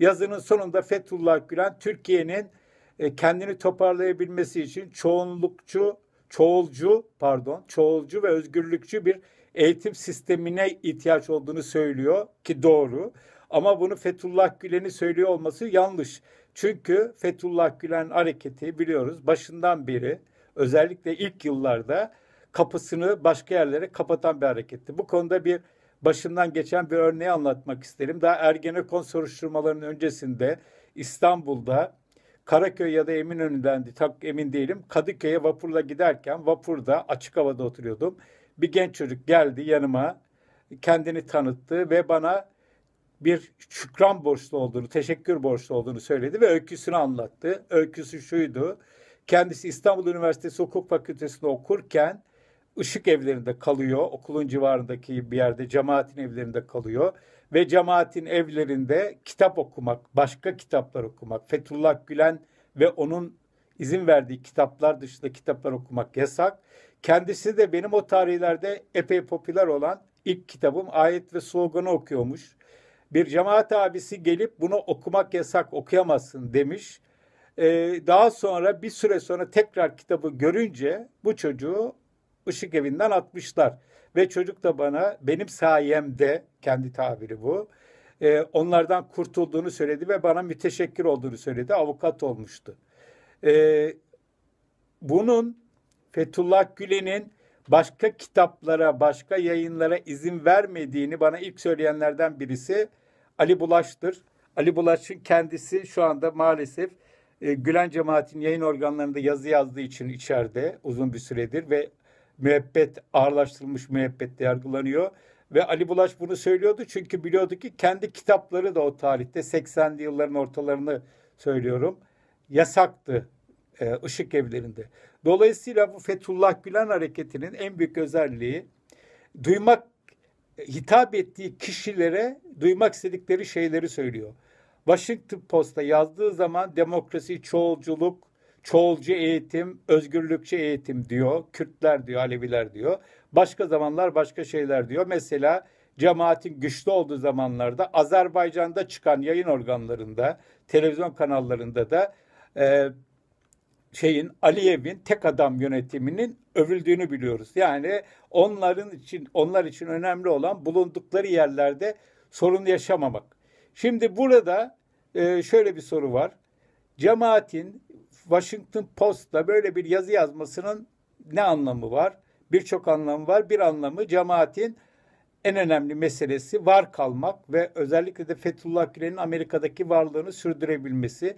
Yazının sonunda Fethullah Gülen Türkiye'nin e, kendini toparlayabilmesi için çoğunlukçu, çoğulcu, pardon, çoğulcu ve özgürlükçü bir eğitim sistemine ihtiyaç olduğunu söylüyor ki doğru. Ama bunu Fethullah Gülen'in söylüyor olması yanlış. Çünkü Fethullah Gülen hareketi biliyoruz başından beri özellikle ilk yıllarda kapısını başka yerlere kapatan bir hareketti. Bu konuda bir başından geçen bir örneği anlatmak isterim. Daha Ergenekon soruşturmalarının öncesinde İstanbul'da Karaköy ya da Eminönü'nden emin değilim. Kadıköy'e vapurla giderken vapurda açık havada oturuyordum. Bir genç çocuk geldi yanıma kendini tanıttı ve bana bir şükran borçlu olduğunu, teşekkür borçlu olduğunu söyledi ve öyküsünü anlattı. Öyküsü şuydu. Kendisi İstanbul Üniversitesi Hukuk Fakültesi'nde okurken ışık evlerinde kalıyor. Okulun civarındaki bir yerde cemaatin evlerinde kalıyor. Ve cemaatin evlerinde kitap okumak, başka kitaplar okumak, Fethullah Gülen ve onun izin verdiği kitaplar dışında kitaplar okumak yasak. Kendisi de benim o tarihlerde epey popüler olan ilk kitabım Ayet ve Sloganı okuyormuş. Bir cemaat abisi gelip bunu okumak yasak, okuyamazsın demiş. Ee, daha sonra bir süre sonra tekrar kitabı görünce bu çocuğu ışık evinden atmışlar. Ve çocuk da bana benim sayemde kendi tabiri bu. E, onlardan kurtulduğunu söyledi ve bana müteşekkir olduğunu söyledi. Avukat olmuştu. E, bunun Fethullah Gülen'in başka kitaplara, başka yayınlara izin vermediğini bana ilk söyleyenlerden birisi Ali Bulaş'tır. Ali Bulaş'ın kendisi şu anda maalesef e, Gülen cemaatin yayın organlarında yazı yazdığı için içeride uzun bir süredir ve müebbet ağırlaştırılmış müebbette yargılanıyor. Ve Ali Bulaş bunu söylüyordu çünkü biliyordu ki kendi kitapları da o tarihte 80'li yılların ortalarını söylüyorum yasaktı e, ışık evlerinde. Dolayısıyla bu Fethullah Gülen hareketinin en büyük özelliği duymak hitap ettiği kişilere duymak istedikleri şeyleri söylüyor. Washington Post'ta yazdığı zaman demokrasi, çoğulculuk, çoğulcu eğitim, özgürlükçü eğitim diyor. Kürtler diyor, Aleviler diyor. Başka zamanlar başka şeyler diyor. Mesela cemaatin güçlü olduğu zamanlarda Azerbaycan'da çıkan yayın organlarında, televizyon kanallarında da e, şeyin Aliyev'in tek adam yönetiminin övüldüğünü biliyoruz. Yani onların için onlar için önemli olan bulundukları yerlerde sorun yaşamamak. Şimdi burada e, şöyle bir soru var. Cemaatin Washington Post'ta böyle bir yazı yazmasının ne anlamı var? Birçok anlamı var. Bir anlamı cemaatin en önemli meselesi var kalmak ve özellikle de Fethullah Gülen'in Amerika'daki varlığını sürdürebilmesi.